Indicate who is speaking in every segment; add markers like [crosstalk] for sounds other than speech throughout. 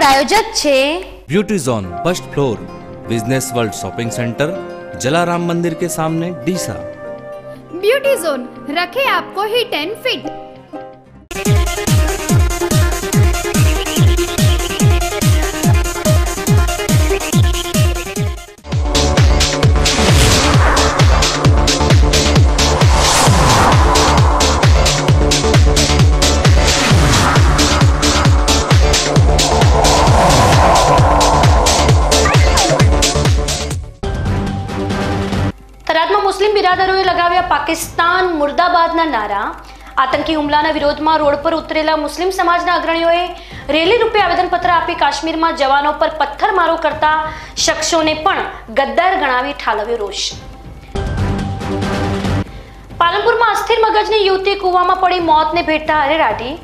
Speaker 1: સમાચારના પ્રાયોજક છે
Speaker 2: beauty zone first floor business world shopping centre Jalaram Mandir के सामने डीसा
Speaker 3: ब्यूटी जोन रखे आपको हिट एंड फिट
Speaker 1: થરાદમાં લગાવ્યા પાકિસ્તાન મુર્દાબાદના નારા. આતંકી હુમલાના વિરોધમાં રોડ પર ઉતરેલા મુસ્લિમ સમાજના અગ્રણીઓએ રેલી રૂપે આવેદનપત્ર આપી કાશ્મીરમાં જવાનો પર પથ્થરમારો કરતા શખ્સોને પણ ગદ્દાર ગણાવી ઠાલવ્યો રોષ. પાલનપુરમાં અસ્થિર મગજની યુવતી કૂવામાં પડી મોતને ભેટતા અરેરાટી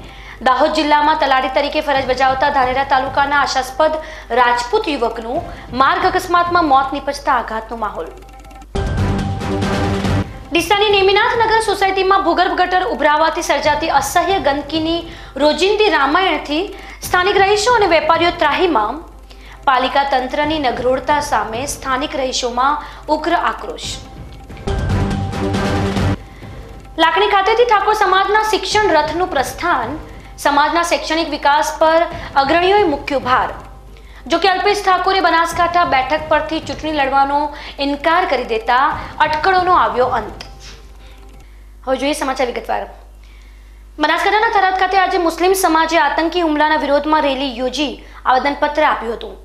Speaker 1: દાહોદ જિલ્લામાં તલાટી તરીકે ફરજ બજાવતા ધાનેરા તાલુકાના આશાસ્પદ રાજપૂત યુવકનું માર્ગ અકસ્માતમાં મોત નીપજતા આઘાતનો માહોલ. ડીસાની નેમિનાથ નગર સોસાયટીમાં ભૂગર્ભ ગટર ઉભરાવાથી સર્જાતી અસહ્ય ગંદકીની રોજિંદી રામાયણથી સ્થાનિક રહીશો અને વેપારીઓ ત્રાહીમાં પાલિકા તંત્રની નગરોળતા સામે સ્થાનિક રહીશોમાં ઉગ્ર આક્રોશ. લાકડી ખાતેથી ઠાકોર સમાજના શિક્ષણ રથનું પ્રસ્થાન. સમાજના શૈક્ષણિક વિકાસ પર અગ્રણીઓએ મુખ્ય ભાર જો કે અલ્પેશ ઠાકોરે બનાસકાંઠા બેઠક પરથી ચૂંટણી લડવાનો ઇનકાર કરી દેતા અટકળોનો આવ્યો અંત. હવે જોઈએ સમાચાર વિગતવાર. બનાસકાંઠાના થરાદ ખાતે આજે મુસ્લિમ સમાજે આતંકી હુમલાના વિરોધમાં રેલી યોજી આવેદનપત્ર આપ્યું હતું.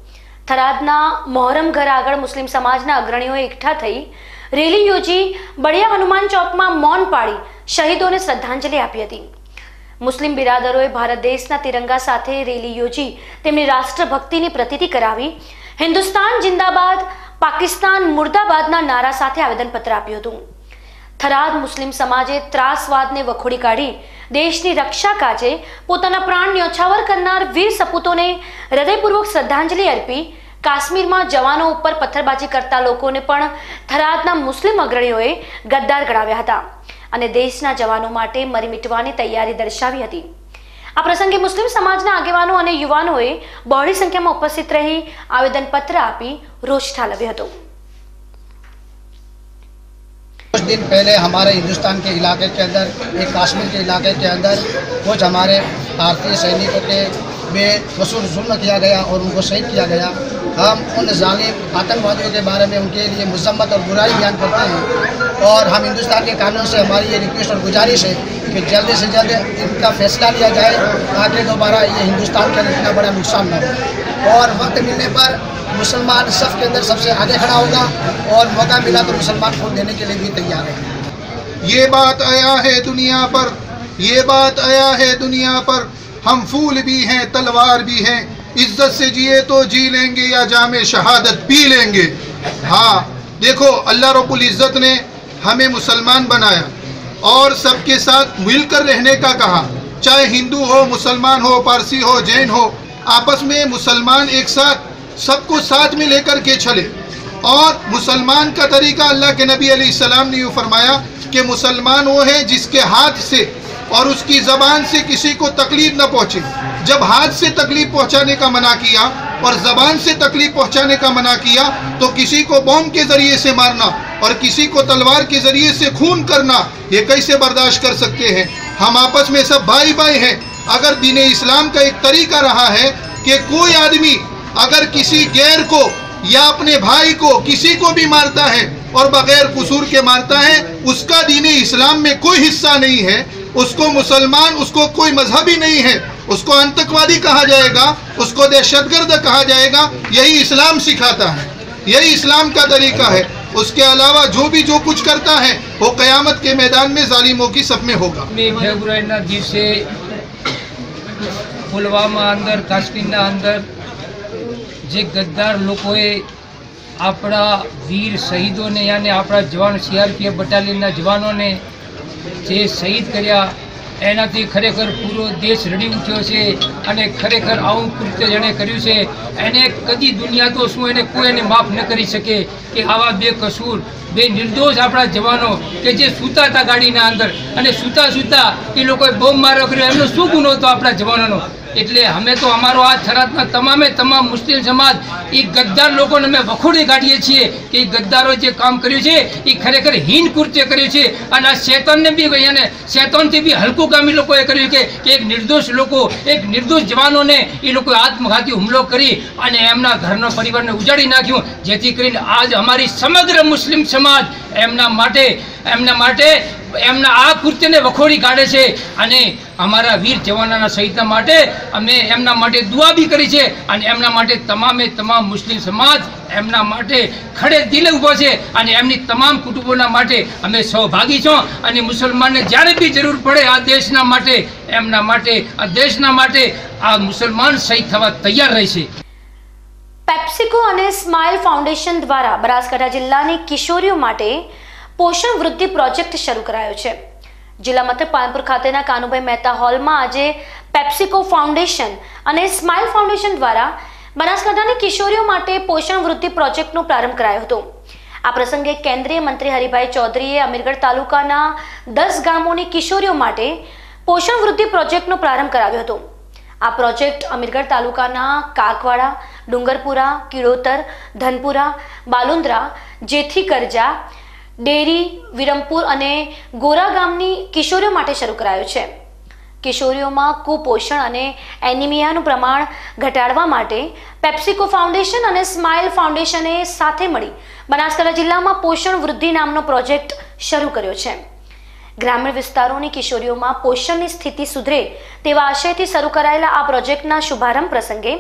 Speaker 1: થરાદના મોહરમ ઘર આગળ મુસ્લિમ સમાજના અગ્રણીઓ એકઠા થઈ રેલી યોજી બળિયા હનુમાન ચોકમાં મૌન પાડી શહીદોને શ્રદ્ધાંજલિ આપી હતી. મુસ્લિમ બિરાદરોએ ભારત દેશના તિરંગા સાથે રેલી યોજી તેમની રાષ્ટ્રભક્તિની પ્રતિતિ કરાવી. હિન્દુસ્તાન જિંદાબાદ, પાકિસ્તાન મુર્દાબાદના નારા સાથે આવેદનપત્ર આપ્યું હતું. થરાદ મુસ્લિમ સમાજે ત્રાસવાદને વખોડી કાઢી દેશની રક્ષા કાજે પોતાના પ્રાણ ન્યોછાવર કરનાર વીર સપૂતોને હૃદયપૂર્વક શ્રદ્ધાંજલિ અર્પી કાશ્મીરમાં જવાનો ઉપર પથ્થરબાજી કરતા લોકોને પણ થરાદના મુસ્લિમ અગ્રણીઓએ ગદ્દાર ગણાવ્યા હતા. અને દેશના જવાનો માટે મરી મિટવાની તૈયારી દર્શાવી હતી આ પ્રસંગે મુસ્લિમ સમાજના આગેવાનો અને યુવાનોએ બહોળી સંખ્યામાં ઉપસ્થિત રહી આવેદનપત્ર આપી રોષ ઠાલવ્યો હતો
Speaker 4: कुछ दिन पहले हमारे हिंदुस्तान के इलाके के अंदर एक कश्मीर के इलाके के अंदर कुछ हमारे भारतीय सैनिकों के बेकसूर जुल्म किया गया और उनको शहीद किया गया। हम उन जालिम आतंकवादियों के बारे में उनके लिए मजम्मत और बुराई बयान करते हैं और हम हिंदुस्तान के कानून से हमारी ये रिक्वेस्ट और गुजारिश है कि जल्द से जल्द इनका फैसला लिया जाए ताकि दोबारा ये हिंदुस्तान के अंदर इतना बड़ा नुकसान न हो। और वक्त मिलने पर मुसलमान सब के अंदर सबसे आगे खड़ा होगा और मौका मिला तो मुसलमान खून देने के लिए भी तैयार है।
Speaker 5: ये बात आया है दुनिया पर, ये बात आया है दुनिया पर। हम फूल भी हैं, तलवार भी हैं। इज़्ज़त से जिए तो जी लेंगे या जामे शहादत पी लेंगे। हाँ देखो, अल्लाह रब्बुल इज़्ज़त ने हमें मुसलमान बनाया और सबके साथ मिलकर रहने का कहा। चाहे हिंदू हो, मुसलमान हो, पारसी हो, जैन हो, आपस में मुसलमान एक साथ सबको साथ में लेकर के चले। और मुसलमान का तरीका अल्लाह के नबी सलाम ने यूँ फरमाया कि मुसलमान वो है जिसके हाथ से और उसकी ज़बान से किसी को तकलीफ़ न पहुँचे। जब हाथ से तकलीफ़ पहुँचाने का मना किया और ज़बान से तकलीफ़ पहुँचाने का मना किया तो किसी को बॉम्ब के ज़रिए से मारना और किसी को तलवार के ज़रिए से खून करना, ये कैसे बर्दाश्त कर सकते हैं? हम आपस में सब भाई भाई हैं। अगर दीन इस्लाम का एक तरीका रहा है कि कोई आदमी अगर किसी गैर को या अपने भाई को किसी को भी मारता है और बगैर कसूर के मारता है, उसका दीन इस्लाम में कोई हिस्सा नहीं है उसको मुसलमान उसको कोई मजहबी नहीं है उसको आतंकवादी कहा जाएगा उसको दहशतगर्द कहा जाएगा यही इस्लाम सिखाता है यही इस्लाम का तरीका है उसके अलावा जो भी जो कुछ करता है वो क़यामत के मैदान में जालिमों की सब में होगा
Speaker 6: મી ફેબ્રુઆરીના દિવસે પુલવામા અંદર કાશ્મીરના અંદર જે ગદ્દાર લોકોએ આપણા વીર શહીદોને યાને આપણા જવાન સીઆરપીએફ બટાલિયનના જવાનોને જે શહીદ કર્યા, એનાથી ખરેખર પૂરો દેશ રડી ઉઠ્યો છે અને ખરેખર આવું કૃત્ય જેણે કર્યું છે, એને કદી દુનિયા તો શું એને કોઈ એને માફ ન કરી શકે કે આવા બે કસૂર, બે નિર્દોષ આપણા જવાનો કે જે સૂતા હતા ગાડીના અંદર અને સૂતા સૂતા એ લોકોએ બોમ્બ મારો કર્યો, એમનો શું ગુનો હતો આપણા જવાનોનો? એટલે અમે તો અમારો આ થરાદના તમામે તમામ મુસ્લિમ સમાજ, એ ગદ્દાર લોકોને અમે વખોડી કાઢીએ છીએ કે એ ગદ્દારો જે કામ કર્યું છે, એ ખરેખર હીન કૃત્ય કર્યું છે. અને આ શેતનને બી એને શેતનથી બી હલકું કામી લોકોએ કર્યું કે એક નિર્દોષ લોકો, એક નિર્દોષ જવાનોને એ લોકોએ આત્મઘાતી હુમલો કરી અને એમના ઘરનો પરિવારને ઉજાડી નાખ્યું. જેથી કરીને આજ અમારી સમગ્ર મુસ્લિમ સમાજ એમના માટે એમના માટે એમના આ કૃત્યને વખોડી કાઢે છે અને અમારા વીર જવાનોના શહીદના માટે અમે એમના માટે દુઆ બી કરી છે અને એમના માટે તમામે તમામ મુસ્લિમ સમાજ એમના માટે ખડે દિલે ઊભો છે અને એમની તમામ કુટુંબોના માટે અમે સહભાગી છો અને મુસલમાનને જ્યારે બી જરૂર પડે આ દેશના માટે, એમના માટે, આ દેશના માટે આ મુસલમાન શહીદ થવા તૈયાર રહેશે
Speaker 1: પેપ્સિકો અને સ્માઇલ ફાઉન્ડેશન દ્વારા બનાસકાંઠા જિલ્લાની કિશોરીઓ માટે પોષણ વૃદ્ધિ પ્રોજેક્ટ શરૂ કરાયો છે. જિલ્લા મથક પાલનપુર ખાતેના કાનુભાઈ મહેતા હોલમાં આજે પેપ્સિકો ફાઉન્ડેશન અને સ્માઇલ ફાઉન્ડેશન દ્વારા બનાસકાંઠાની કિશોરીઓ માટે પોષણ વૃદ્ધિ પ્રોજેક્ટનો પ્રારંભ કરાયો હતો. આ પ્રસંગે કેન્દ્રીય મંત્રી હરિભાઈ ચૌધરીએ અમીરગઢ તાલુકાના દસ ગામોની કિશોરીઓ માટે પોષણ વૃદ્ધિ પ્રોજેક્ટનો પ્રારંભ કરાવ્યો હતો. આ પ્રોજેક્ટ અમીરગઢ તાલુકાના કાકવાડા, ડુંગરપુરા, કિડોતર, ધનપુરા, બાલુંદ્રા, જેથી કરજા ડેરી, વિરમપુર અને ગોરા ગામની કિશોરીઓ માટે શરૂ કરાયો છે. કિશોરીઓમાં કુપોષણ અને એનિમિયાનું પ્રમાણ ઘટાડવા માટે પેપ્સિકો ફાઉન્ડેશન અને સ્માઇલ ફાઉન્ડેશને સાથે મળી બનાસકાંઠા જિલ્લામાં પોષણ વૃદ્ધિ નામનો પ્રોજેક્ટ શરૂ કર્યો છે. ગ્રામીણ વિસ્તારોની કિશોરીઓમાં પોષણની સ્થિતિ સુધરે તેવા આશયથી શરૂ કરાયેલા આ પ્રોજેક્ટના શુભારંભ પ્રસંગે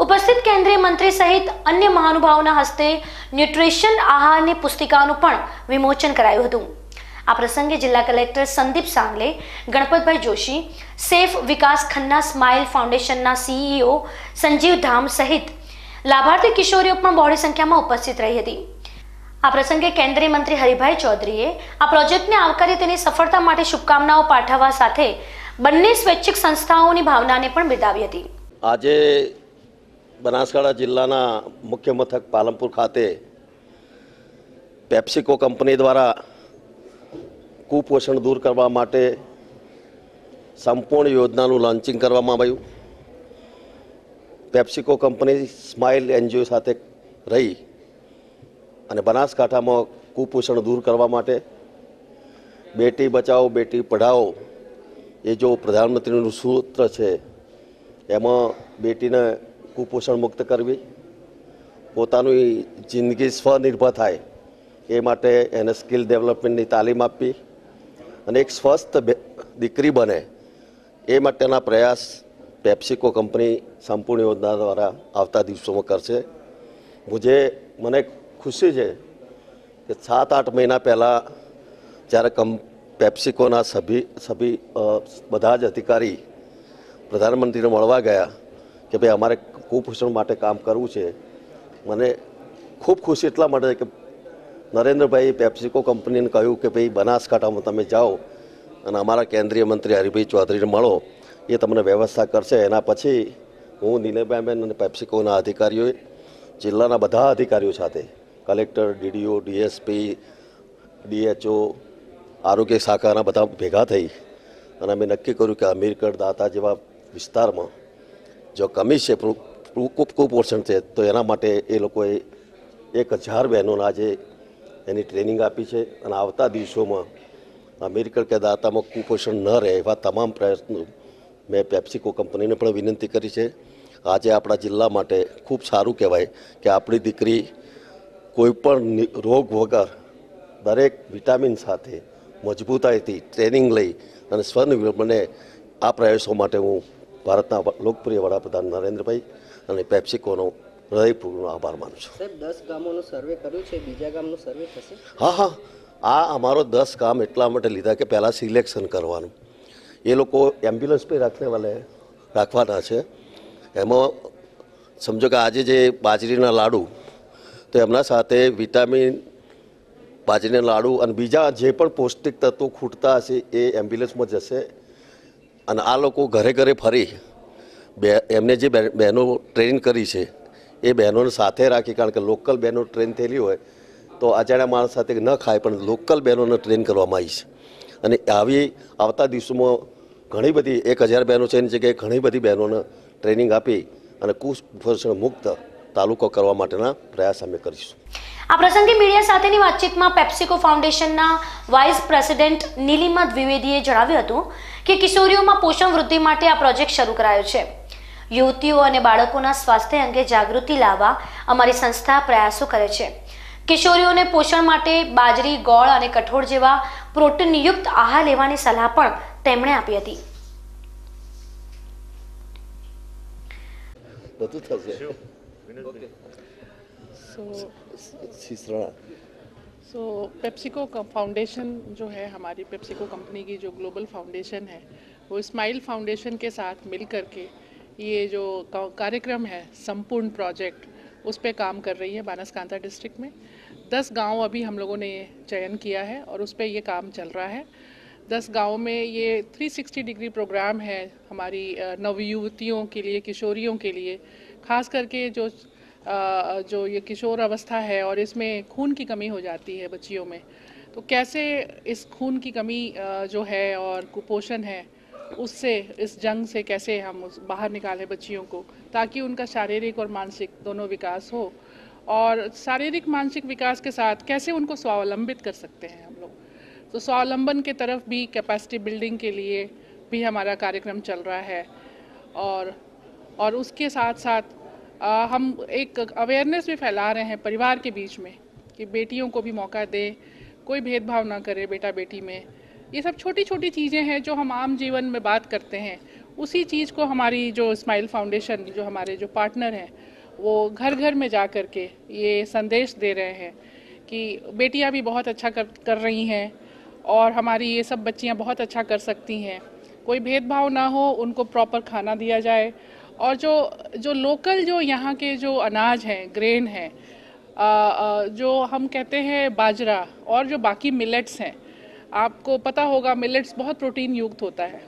Speaker 1: ઉપસ્થિત કેન્દ્રીય મંત્રી સહિત અન્ય મહાનુભાવોના હસ્તે ન્યુટ્રિશન આહારની પુસ્તિકાનું પણ વિમોચન કરાયું હતું. આ પ્રસંગે જિલ્લા collector Sandeep Sangle, Ganpatbhai Joshi, chef Vikas Khanna smile ફાઉન્ડેશનના સીઈઓ સંજીવ ધામ સહિત લાભાર્થી કિશોરીઓ પણ બહોળી સંખ્યામાં ઉપસ્થિત રહી હતી. આ પ્રસંગે કેન્દ્રીય મંત્રી હરિભાઈ ચૌધરીએ આ પ્રોજેક્ટને આવકારી તેની સફળતા માટે શુભકામનાઓ પાઠવવા સાથે બંને સ્વૈચ્છિક સંસ્થાઓની ભાવનાને પણ બિરદાવી હતી.
Speaker 7: આજે બનાસકાંઠા જિલ્લાના મુખ્ય મથક પાલનપુર ખાતે પેપ્સિકો કંપની દ્વારા કુપોષણ દૂર કરવા માટે સંપૂર્ણ યોજનાનું લોન્ચિંગ કરવામાં આવ્યું. પેપ્સિકો કંપની સ્માઇલ એનજીઓ સાથે રહી અને બનાસકાંઠામાં કુપોષણ દૂર કરવા માટે બેટી બચાવો, બેટી પઢાઓ એ જો પ્રધાનમંત્રીનું સૂત્ર છે, એમાં બેટીને કુપોષણ મુક્ત કરવી, પોતાની જિંદગી સ્વનિર્ભર થાય, એ માટે એને સ્કિલ ડેવલપમેન્ટની તાલીમ આપવી અને એક સ્વસ્થ દીકરી બને, એ માટેના પ્રયાસ પેપ્સિકો કંપની સંપૂર્ણ યોજના દ્વારા આવતા દિવસોમાં કરશે. મુજે મને ખુશી છે કે સાત આઠ મહિના પહેલાં જ્યારે કમ પેપ્સિકોના સભી સભી બધા જ અધિકારી પ્રધાનમંત્રીને મળવા ગયા કે ભાઈ અમારે કુપોષણ માટે કામ કરવું છે. મને ખૂબ ખુશી એટલા માટે કે નરેન્દ્રભાઈ પેપ્સિકો કંપનીને કહ્યું કે ભાઈ, બનાસકાંઠામાં તમે જાઓ અને અમારા કેન્દ્રીય મંત્રી હરિભાઈ ચૌધરીને મળો. એ તમને વ્યવસ્થા કરશે. એના પછી હું નીલેબાબેન અને પેપ્સિકોના અધિકારીઓએ જિલ્લાના બધા અધિકારીઓ સાથે, કલેક્ટર, ડીડીઓ, ડીએસપી, ડીએચઓ, આરોગ્ય શાખાના બધા ભેગા થઈ અને અમે નક્કી કર્યું કે અમીરગઢ દાતા જેવા વિસ્તારમાં જો કમી છે કુપોષણ છે. તો એના માટે એ લોકોએ એક હજાર બહેનોને આજે એની ટ્રેનિંગ આપી છે અને આવતા દિવસોમાં અમેરિકન કે દાતામાં કુપોષણ ન રહે એવા તમામ પ્રયત્નો મેં પેપ્સિકો કંપનીને પણ વિનંતી કરી છે. આજે આપણા જિલ્લા માટે ખૂબ સારું કહેવાય કે આપણી દીકરી કોઈપણ રોગ વગર દરેક વિટામિન સાથે મજબૂતાઈથી ટ્રેનિંગ લઈ અને સ્વનિર્ભર બને આ પ્રયાસો માટે હું ભારતના લોકપ્રિય વડાપ્રધાન નરેન્દ્રભાઈ અને પેપ્સિકોનો હૃદયપૂર્વક આભાર માનું છું.
Speaker 8: સાહેબ દસ ગામોનો સર્વે કર્યું છે બીજા ગામનો સર્વે થશે?
Speaker 7: હા હા. આ અમારો દસ કામ એટલા માટે લીધા કે પહેલાં સિલેક્શન કરવાનું. એ લોકો એમ્બ્યુલન્સ પે રાખને વાલે રાખવાના છે. એમાં સમજો કે આજે જે બાજરીના લાડુ તો એમના સાથે વિટામિન બાજરીના લાડુ અને બીજા જે પણ પૌષ્ટિક તત્વો ખૂટતા હશે એ એમ્બ્યુલન્સમાં જશે. અને આ લોકો ઘરે ઘરે ફરી બે એમને જે બહેનો ટ્રેન કરી છે, એ બહેનોને સાથે રાખી, કારણ કે લોકલ બહેનો ટ્રેન થયેલી હોય, તો અજાણ્યા માણસ સાથે ન ખાય, પણ લોકલ બહેનોને ટ્રેન કરવામાં આવી છે. અને આવી આવતા દિવસોમાં ઘણી બધી એક હજાર બહેનો છે, એની જગ્યાએ ઘણી બધી બહેનોને ટ્રેનિંગ આપી અને કુપોષણ મુક્ત તાલુકો કરવા માટેના પ્રયાસ અમે કરીશું.
Speaker 1: આ પ્રસંગે મીડિયા સાથેની વાતચીતમાં પેપ્સિકો ફાઉન્ડેશનના વાઇસ પ્રેસિડેન્ટ નીલિમા દ્વિવેદીએ જણાવ્યું હતું કે કિશોરીઓમાં પોષણ વૃદ્ધિ માટે આ પ્રોજેક્ટ શરૂ કરાયો છે. યુવતીઓ અને બાળકોના સ્વાસ્થ્ય અંગે જાગૃતિ લાવવા અમારી સંસ્થા પ્રયાસો કરે છે કિશોરીઓને પોષણ માટે બાજરી ગોળ અને કઠોળ જેવા પ્રોટીનયુક્ત આહાર લેવાની સલાહ પણ તેમણે આપી હતી
Speaker 7: બધું થશે
Speaker 9: सो
Speaker 7: શીસરા
Speaker 9: सो पेप्सिको का फाउंडेशन जो है हमारी पेप्सिको कंपनी की जो ग्लोबल फाउंडेशन है वो स्माइल फाउंडेशन के साथ मिल कर के ये जो कार्यक्रम है, संपूर्ण प्रोजेक्ट उस पर काम कर रही है बानसकांता डिस्ट्रिक्ट में। दस गाँव अभी हम लोगों ने चयन किया है और उस पर ये काम चल रहा है। दस गाँव में ये 360 डिग्री प्रोग्राम है हमारी नवयुवतियों के लिए, किशोरियों के लिए। खास करके जो जो ये किशोर अवस्था है और इसमें खून की कमी हो जाती है बच्चियों में। तो कैसे इस खून की कमी जो है और कुपोषण है उससे इस जंग से कैसे हम उस बाहर निकालें बच्चियों को ताकि उनका शारीरिक और मानसिक दोनों विकास हो। और शारीरिक मानसिक विकास के साथ कैसे उनको स्वावलंबित कर सकते हैं हम लोग? तो स्वावलंबन के तरफ़ भी कैपेसिटी बिल्डिंग के लिए भी हमारा कार्यक्रम चल रहा है। और और उसके साथ साथ आ, हम एक अवेयरनेस भी फैला रहे हैं परिवार के बीच में कि बेटियों को भी मौका दें कोई भेदभाव ना करे बेटा बेटी में। ये सब छोटी छोटी चीज़ें हैं जो हम आम जीवन में बात करते हैं। उसी चीज़ को हमारी जो स्माइल फाउंडेशन जो हमारे जो पार्टनर हैं, वो घर घर में जा कर के ये संदेश दे रहे हैं कि बेटियाँ भी बहुत अच्छा कर कर रही हैं और हमारी ये सब बच्चियाँ बहुत अच्छा कर सकती हैं। कोई भेदभाव ना हो, उनको प्रॉपर खाना दिया जाए। और जो जो लोकल जो यहाँ के जो अनाज हैं ग्रेन हैं जो हम कहते हैं बाजरा और जो बाकी मिलेट्स हैं आपको पता होगा मिलेट्स बहुत प्रोटीन युक्त होता है।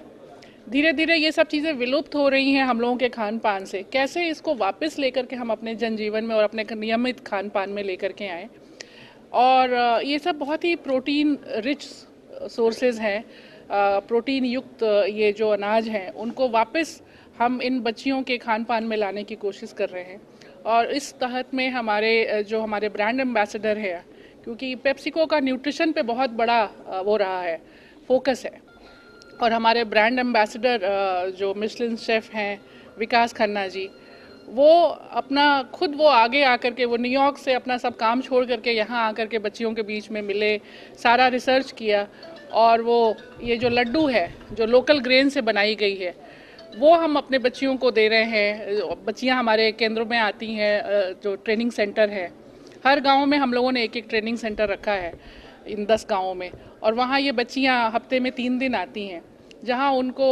Speaker 9: धीरे धीरे ये सब चीज़ें विलुप्त हो रही हैं हम लोगों के खान पान से। कैसे इसको वापस लेकर के हम अपने जनजीवन में और अपने नियमित खान पान में लेकर के आएँ? और ये सब बहुत ही प्रोटीन रिच सोर्सेज हैं प्रोटीन युक्त ये जो अनाज हैं, उनको वापस हम इन बच्चियों के खान पान में लाने की कोशिश कर रहे हैं। और इस तहत में हमारे जो हमारे ब्रांड एम्बेसडर है क्योंकि पेप्सिको का न्यूट्रिशन पे बहुत बड़ा वो रहा है फोकस है। और हमारे ब्रांड एम्बेसडर जो मिशलिन शेफ़ हैं, विकास खन्ना जी, वो अपना, खुद वो आगे आकर के, वो न्यूयॉर्क से अपना सब काम छोड़ करके यहाँ आकर के बच्चियों के बीच में मिले, सारा रिसर्च किया। और वो, ये जो लड्डू है, जो लोकल ग्रेन से बनाई गई है, वो हम अपने बच्चियों को दे रहे हैं। बच्चियाँ हमारे केंद्रों में आती हैं जो ट्रेनिंग सेंटर है। हर गाँव में हम लोगों ने एक एक ट्रेनिंग सेंटर रखा है, इन दस गाँवों में। और वहाँ ये बच्चियाँ हफ़्ते में तीन दिन आती हैं, जहाँ उनको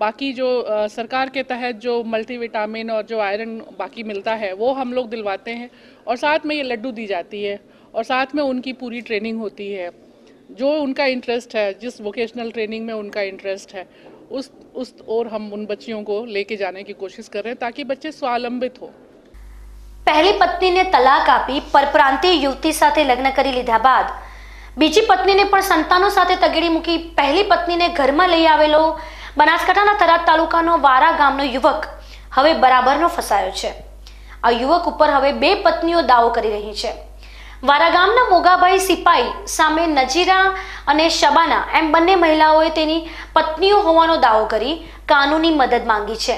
Speaker 9: बाकी जो सरकार के तहत जो मल्टीविटामिन और जो आयरन बाकी मिलता है, वो हम लोग दिलवाते हैं। और साथ में ये लड्डू दी जाती है, और साथ में उनकी पूरी ट्रेनिंग होती है। जो उनका इंटरेस्ट है, जिस वोकेशनल ट्रेनिंग में उनका इंटरेस्ट है, उस उस ओर हम उन बच्चियों को लेके जाने की कोशिश कर रहे हैं, ताकि बच्चे स्वावलंबित हो।
Speaker 1: પહેલી પત્નીને તલાક આપી પરપ્રાંતીય યુવતી સાથે લગ્ન કરી લીધા બાદ બીજી પત્નીને પણ સંતાનો સાથે તગેડી મૂકી પહેલી પત્નીને ઘરમાં લઈ આવેલો બનાસકાંઠાના થરાદ તાલુકાનો વારા ગામનો યુવક હવે બરાબરનો ફસાયો છે. આ યુવક ઉપર હવે બે પત્નીઓ દાવો કરી રહી છે. વારા ગામના મોગાભાઈ સિપાઈ સામે નજીરા અને શબાના એમ બંને મહિલાઓએ તેની પત્નીઓ હોવાનો દાવો કરી કાનૂની મદદ માંગી છે.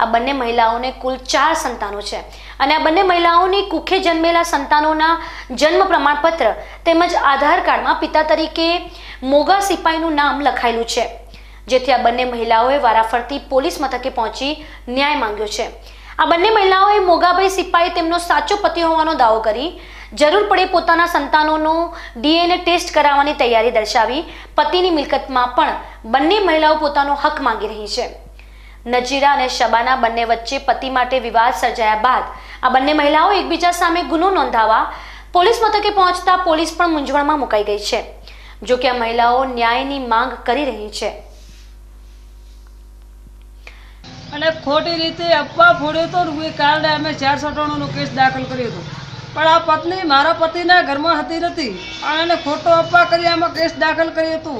Speaker 1: આ બંને મહિલાઓને કુલ ચાર સંતાનો છે. અને આ બંને મહિલાઓની કુખે જન્મેલા સંતાનોના જન્મ પ્રમાણપત્ર તેમજ આધાર કાર્ડમાં પિતા તરીકે મોગા સિપાઈનું નામ લખાયેલું છે, જેથી આ બંને મહિલાઓએ વારાફરતી પોલીસ મથકે પહોંચી ન્યાય માંગ્યો છે. આ બંને મહિલાઓએ મોગાભાઈ સિપાઈ તેમનો સાચો પતિ હોવાનો દાવો કરી જરૂર પડે પોતાના સંતાનોનો ડીએનએ ટેસ્ટ કરાવવાની તૈયારી દર્શાવી પતિની મિલકતમાં પણ બંને મહિલાઓ પોતાનો હક માંગી રહી છે. નજીરા અને શબાના બંને વચ્ચે પતિ માટે વિવાદ સર્જાયા બાદ આ બંને મહિલાઓ એકબીજા સામે ગુનો નોંધાવા પોલીસ મથકે પહોંચતા પોલીસ પણ મૂંઝવણમાં મુકાઈ ગઈ છે, જો કે આ મહિલાઓ ન્યાયની માંગ કરી રહી છે.
Speaker 10: અને ખોટી રીતે અપવા ફોડ્યો હતો ને કારણે અમે ચારસો સટાણોનો કેસ દાખલ કર્યો હતો. પણ આ પત્ની મારા પતિના ઘરમાં હતી નથી. અને ખોટો અપવા કરી આમાં કેસ દાખલ કર્યો હતો.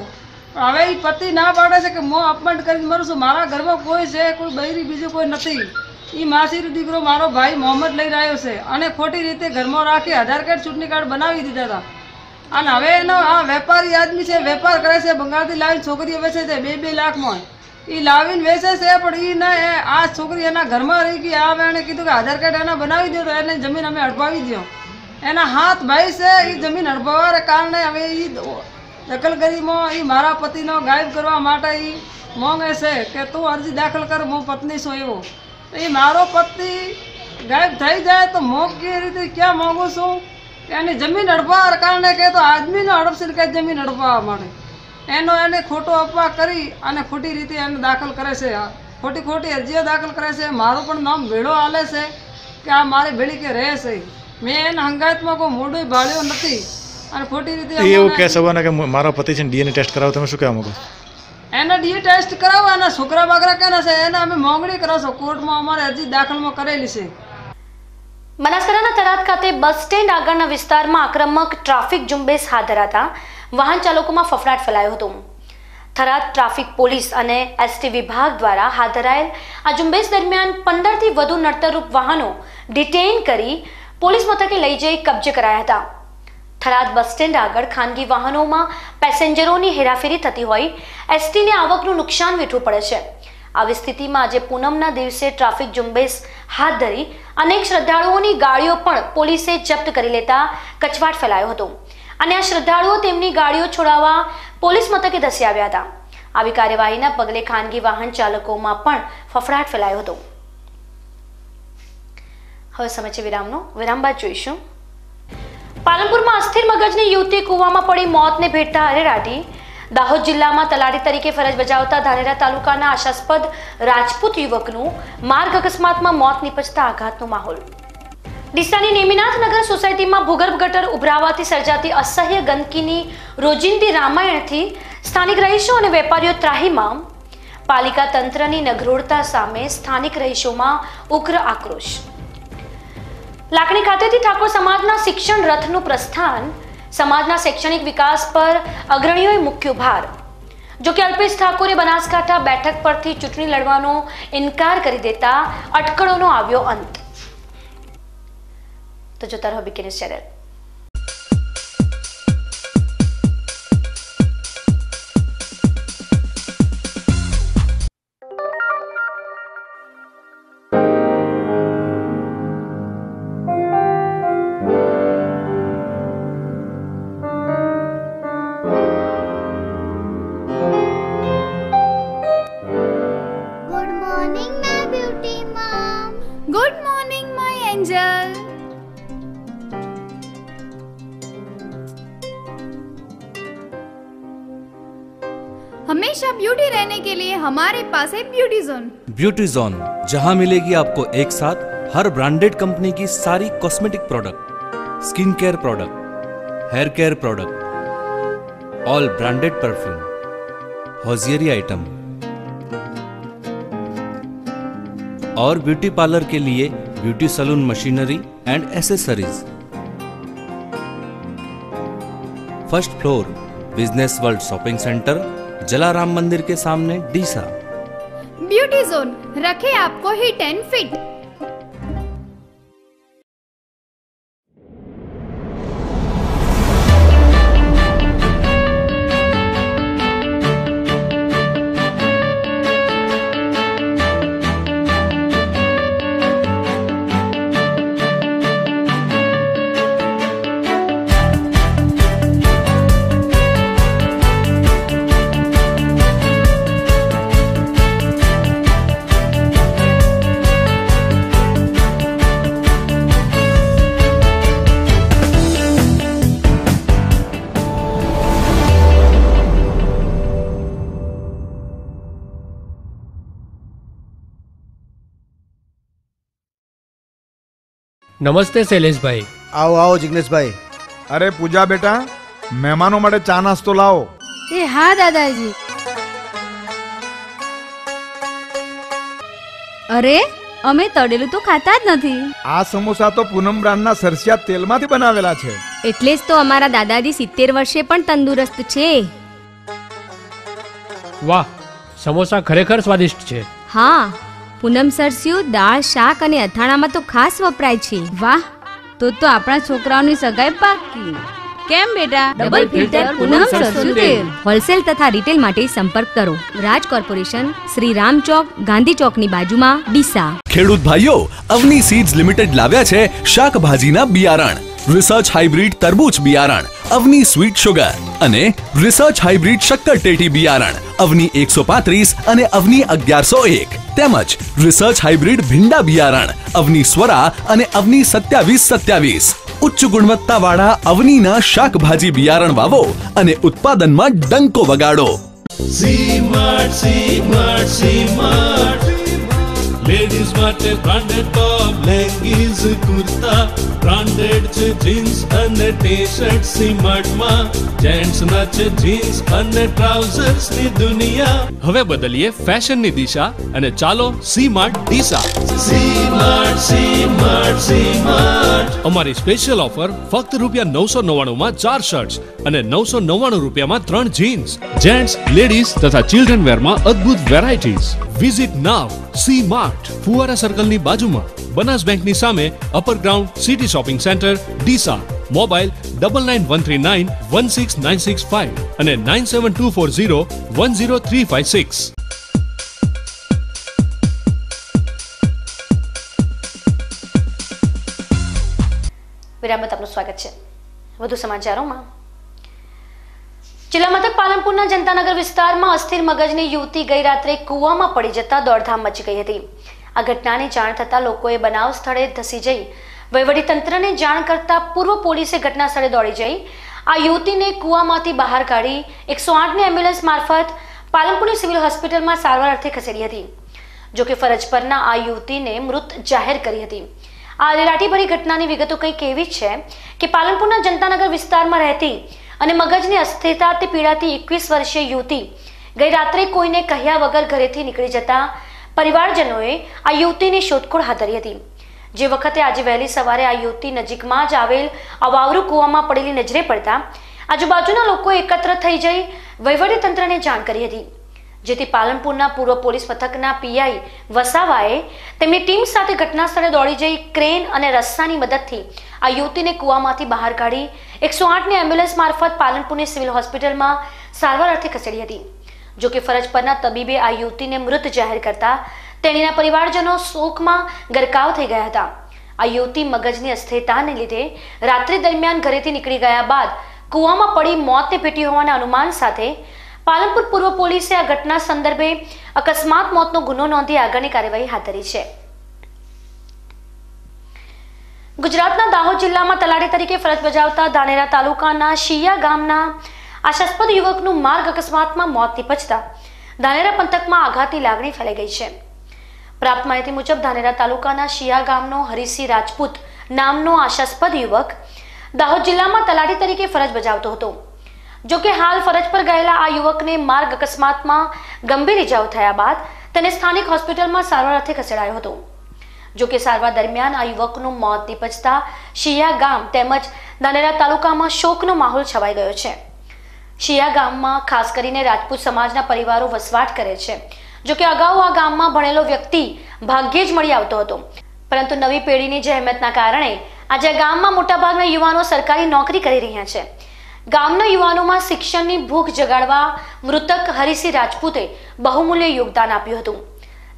Speaker 10: હવે એ પતિ ના પાડે છે કે મો અપમેન્ટ કરીને મરું છું. મારા ઘરમાં કોઈ છે, કોઈ બૈરી, બીજું કોઈ નથી. એ માસીનો દીકરો મારો ભાઈ મોહમ્મદ લઈ રહ્યો છે અને ખોટી રીતે ઘરમાં રાખી આધાર કાર્ડ, ચૂંટણી કાર્ડ બનાવી દીધા હતા. અને હવે એનો આ વેપારી આદમી છે, વેપાર કરે છે, બંગાળથી લાવીને છોકરીઓ વેચે છે, બે બે લાખમાં. એ લાવીને વેચે છે, પણ એ ના આ છોકરી એના ઘરમાં રહી ગઈ. આ એણે કીધું કે આધાર કાર્ડ એના બનાવી દો તો એને જમીન અમે અડપાવી દો એના હાથ ભાઈ છે એ જમીન અડપાવવાને કારણે હવે એ દખલગીરીમાં એ મારા પતિનો ગાયબ કરવા માટે એ માંગે છે કે તું અરજી દાખલ કર, હું પત્ની છું એવો. એ મારો પતિ ગાયબ થઈ જાય તો કેવી રીતે ક્યાં માગું છું? એની જમીન અડપાવવા કારણે કે તો આદમીનો હડપશે કે જમીન હડપવા માટે. એનો એને ખોટો અપવા કરી અને ખોટી રીતે એને દાખલ કરે છે. ખોટી ખોટી અરજીઓ દાખલ કરે છે. મારું પણ નામ ભેળો હાલે છે કે આ મારી ભેળી કે રહે છે. મેં એના હંગાતમાં કોઈ મોઢું ભાળ્યો નથી. અને ખોટી રીતે
Speaker 11: એવું કહે સવારના કે મારો પતિ છે ડીએનએ ટેસ્ટ કરાવો તમે શું કહેવા માંગો
Speaker 10: એના ડી ટેસ્ટ કરાવો એના છોકરા બાકરા કેના છે, એને અમે માંગણી કરાવશો કોર્ટમાં અમારે અરજી દાખલમાં કરેલી છે.
Speaker 1: બનાસકાંઠાના થરાદ ખાતે બસ સ્ટેન્ડ આગળના વિસ્તારમાં આક્રમક ટ્રાફિક ઝુંબેશ હાથ ધરાતા વાહન ચાલકોમાં ફફડાટ ફેલાયો હતો. થરાદ ટ્રાફિક પોલીસ અને એસટી વિભાગ દ્વારા હાથ ધરાયેલ આ ઝુંબેશ દરમિયાન પંદરથી વધુ નડતરરૂપ વાહનો ડિટેઇન કરી પોલીસ મથકે લઈ જઈ કબજે કરાયા હતા. થરાદ બસ સ્ટેન્ડ આગળ ખાનગી વાહનોમાં પેસેન્જરોની હેરાફેરી થતી હોય, એસટીને આવકનું નુકસાન વેઠવું પડે છે. આવી સ્થિતિમાં આજે પૂનમના દિવસે ટ્રાફિક ઝુંબેશ હાથ ધરી અનેક શ્રદ્ધાળુઓની ગાડીઓ પણ પોલીસે જપ્ત કરી લેતા કચવાટ ફેલાયો હતો. અને આ શ્રદ્ધાળુઓ તેમની ગાડીઓ છોડાવવા પોલીસ મથકે ધસી આવ્યા હતા. આવી કાર્યવાહીના પગલે ખાનગી વાહન ચાલકોમાં પણ ફફડાટ ફેલાયો હતો. હવે સમય છે વિરામનો. વિરામ બાદ જોઈશું. પાલનપુરમાં અસ્થિર મગજની યુવતી કૂવામાં પડી મોતને ભેટતા અરેરાટી દાહોદ જિલ્લામાં તલાટી તરીકે ફરજ બજાવતા ધાનેરા તાલુકાના આશાસ્પદ રાજપૂત યુવકનું માર્ગ અકસ્માતમાં મોત નીપજતા આઘાતનો માહોલ. ડીસાની નેમિનાથ નગર સોસાયટીમાં ભૂગર્ભ ગટર ઉભરાવાથી સર્જાતી અસહ્ય ગંદકીની રોજિંદી રામાયણથી સ્થાનિક રહીશો અને વેપારીઓ ત્રાહીમામ. પાલિકા તંત્રની નગરોળતા સામે સ્થાનિક રહીશોમાં ઉગ્ર આક્રોશ. લાકડી ખાતેથી ઠાકોર સમાજના શિક્ષણ રથનું પ્રસ્થાન, સમાજના શૈક્ષણિક વિકાસ પર અગ્રણીઓએ મૂક્યો ભાર. જો કે અલ્પેશ ઠાકોરે બનાસકાંઠા બેઠક પરથી ચૂંટણી લડવાનો ઇનકાર કરી દેતા અટકળોનો આવ્યો અંત. તો જોતા રહો બિકેનેસ
Speaker 3: channel. Beauty zone
Speaker 2: beauty zone जहाँ मिलेगी आपको एक साथ हर ब्रांडेड कंपनी की सारी cosmetic product skin care product hair care product all branded perfume hosiery item और ब्यूटी पार्लर के लिए beauty salon machinery and accessories first floor business world shopping centre Jalaram Mandir के सामने डीसा
Speaker 3: जोन रखे आपको hit and fit
Speaker 12: નમસ્તે શૈલેષભાઈ.
Speaker 13: આવો આવો જિગ્નેશભાઈ. અરે પૂજા બેટા મહેમાનો માટે ચા નાસ્તો લાવો.
Speaker 3: એ હા દાદાજી.
Speaker 14: અરે અમે તળેલું તો ખાતા જ નથી.
Speaker 13: આ સમોસા તો પૂનમ બ્રાન્ડના સરસિયા તેલમાંથી બનાવેલા છે.
Speaker 14: એટલે જ તો અમારા દાદાજી સિત્તેર વર્ષે પણ તંદુરસ્ત છે.
Speaker 12: વાહ સમોસા ખરેખર સ્વાદિષ્ટ છે.
Speaker 14: હા. પૂનમ સરસ્યું દાળ શાક અને અથાણામાં તો ખાસ વપરાય છે. વાહ તો તો આપણા છોકરાઓની સગાઈ પાકી. કેમ બેટા? ડબલ ફિલ્ટર પૂનમ સરસ્યું તેલ. હોલસેલ તથા રિટેલ માટે સંપર્ક કરો. રાજ કોર્પોરેશન શ્રી રામ ચોક ગાંધી ચોકની બાજુમાં ડીસા.
Speaker 15: ખેડૂત ભાઈઓ અવની સીડ્સ લિમિટેડ લાવ્યા છે શાકભાજીના બિયારણ. રિસર્ચ હાઇબ્રિડ તરબૂચ બિયારણ. અવની સ્વીટ સુગર અને રિસર્ચ હાઇબ્રિડ શક્કર ટેટી બિયારણ, અવની એકસો પાંત્રીસ અને અવની અગિયારસો એક. તેમજ રિસર્ચ હાઇબ્રિડ ભીંડા બિયારણ, અવની સ્વરા અને અવની સત્યાવીસ સત્યાવીસ. ઉચ્ચ ગુણવત્તાવાળા અવનીના શાકભાજી બિયારણ વાવો અને ઉત્પાદનમાં ડંકો વગાડો.
Speaker 16: C Mart C Mart C Mart ladies માટે branded top leggings kurta branded છે જીન્સ અને ટી શર્ટ સીમાર્ટમાં જેન્ટ્સ ના છે જીન્સ અને ટ્રાઉઝર્સની દુનિયા.
Speaker 17: હવે બદલીએ ફેશનની દિશા અને ચાલો C Mart Deesa
Speaker 16: C Mart C Mart C Mart
Speaker 17: અમારી સ્પેશિયલ ઓફર ફક્ત રૂપિયા નવસો નવ્વાણું માં ચાર શર્ટ્સ અને નવસો નવ્વાણું રૂપિયામાં ત્રણ જીન્સ જેન્ટ્સ લેડીઝ તથા ચિલ્ડ્રન વેરમાં અદ્ભુત varieties visit now C Mart ફુવારા સર્કલની બાજુમાં બનાસ બેંકની સામે upper ground city shopping centre Deesa mobile double nine one three nine one six nine six five અને nine seven two four zero one zero three five six
Speaker 1: વિરામ બાદ આપનું સ્વાગત છે. વધુ સમાચારોમાં જિલ્લા મથક પાલનપુરના જનતાનગર વિસ્તારમાં અસ્થિર મગજની યુવતી ગઈ રાત્રે કૂવામાં પડી જતા દોડધામ મચી ગઈ હતી. આ ઘટનાની જાણ થતાં લોકોએ બનાવ સ્થળે ધસી જઈ વહીવટીતંત્રને જાણ કરતા પૂર્વ પોલીસે ઘટના સ્થળે દોડી જઈ. આ યુવતીને કૂવામાંથી બહાર કાઢી એકસો આઠની એમ્બ્યુલન્સ મારફત પાલનપુરની સિવિલ હોસ્પિટલમાં સારવાર અર્થે ખસેડી હતી. જોકે ફરજ પરના આ યુવતીને મૃત જાહેર કરી હતી. આ અરેરાટીભરી ઘટનાની વિગતો કંઈક એવી છે? કે પાલનપુરના જનતાનગર વિસ્તારમાં રહેતી અને મગજની અસ્થિરતાથી પીડાતી એકવીસ વર્ષીય યુવતી ગઈ રાત્રે કોઈને કહ્યા વગર ઘરેથી નીકળી જતા પરિવારજનોએ આ યુવતીની શોધખોળ હાથ ધરી હતી. જે વખતે આજે વહેલી સવારે આ યુવતી નજીકમાં જ આવેલ અવાવરુ કૂવામાં પડેલી નજરે પડતા આજુબાજુના લોકો એકત્ર થઈ જઈ વહીવટીતંત્રને જાણ કરી હતી. જેથી પાલનપુરના પૂર્વ પોલીસ મથકના પીઆઈ વસાવાએ તેમની ટીમ સાથે ઘટના સ્થળે દોડી જઈ ક્રેન અને રસ્સાની મદદથી આ યુવતીને કૂવામાંથી બહાર કાઢી એકસો આઠની એમ્બ્યુલન્સ મારફત પાલનપુરની સિવિલ હોસ્પિટલમાં સારવાર અર્થે ખસેડી હતી. જોકે ફરજ પરના તબીબે આ યુવતીને મૃત જાહેર કરતા તેણીના પરિવારજનો શોકમાં ગરકાવ થઈ ગયા હતા. આ યુવતી મગજની અસ્થિરતાને લીધે રાત્રિ દરમિયાન ઘરેથી નીકળી ગયા બાદ કૂવામાં પડી મોતને ભેટી હોવાના અનુમાન સાથે પાલનપુર પૂર્વ પોલીસે આ ઘટના સંદર્ભે અકસ્માત મોતનો ગુનો નોંધી આગળની કાર્યવાહી હાથ ધરી છે. ગુજરાતના દાહોદ જિલ્લામાં તલાટી તરીકે ફરજ બજાવતા ધાનેરા તાલુકાના શિયા ગામના આશાસ્પદ યુવકનું માર્ગ અકસ્માતમાં મોત નિપજતા ધાનેરા પંથકમાં આઘાતની લાગણી ફેલાઈ ગઈ છે. પ્રાપ્ત માહિતી મુજબ ધાનેરા તાલુકાના શિયા ગામનો હરિસિંહ રાજપૂત નામનો આશાસ્પદ યુવક દાહોદ જિલ્લામાં તલાટી તરીકે ફરજ બજાવતો હતો. જો કે હાલ ફરજ પર ગયેલા આ યુવકને માર્ગ અકસ્માતમાં ગંભીર ઇજાઓ થયા બાદ તેને સ્થાનિક હોસ્પિટલમાં સારવાર અર્થે ખસેડાયો હતો. જો કે સારવાર દરમિયાન આ યુવકનું મોત નીપજતા શિયા ગામ તેમજ ધાનેરા તાલુકામાં શોકનો માહોલ છવાઈ ગયો છે. શિયા ગામમાં ખાસ કરીને રાજપૂત સમાજના પરિવારો વસવાટ કરે છે. જોકે અગાઉ આ ગામમાં ભણેલો વ્યક્તિ ભાગ્યે જ મળી આવતો હતો. પરંતુ નવી પેઢીની જહેમતના કારણે આજે ગામમાં મોટાભાગના યુવાનો સરકારી નોકરી કરી રહ્યા છે. ગામના યુવાનોમાં શિક્ષણની ભૂખ જગાડવા મૃતક હરિસિંહ રાજપૂતે બહુમૂલ્ય યોગદાન આપ્યું હતું.